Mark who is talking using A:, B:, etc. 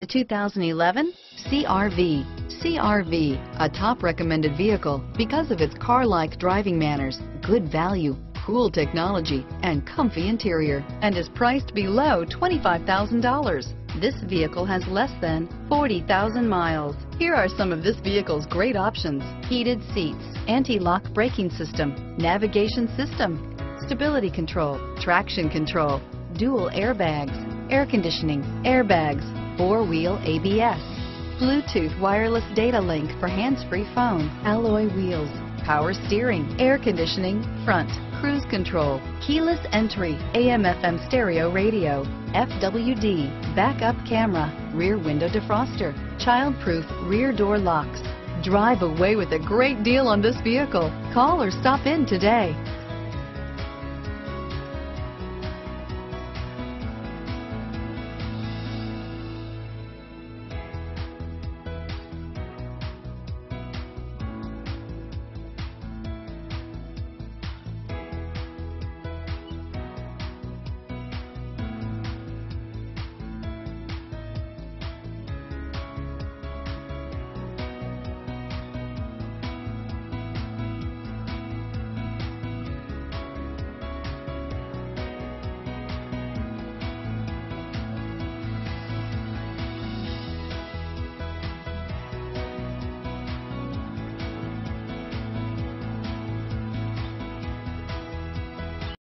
A: The 2011 CRV. CRV, a top recommended vehicle because of its car-like driving manners, good value, cool technology, and comfy interior, and is priced below $25,000. This vehicle has less than 40,000 miles. Here are some of this vehicle's great options. Heated seats, anti-lock braking system, navigation system, stability control, traction control, dual airbags, air conditioning, airbags, four-wheel ABS, Bluetooth wireless data link for hands-free phone, alloy wheels, power steering, air conditioning, front, cruise control, keyless entry, AM FM stereo radio, FWD, backup camera, rear window defroster, child-proof rear door locks. Drive away with a great deal on this vehicle. Call or stop in today.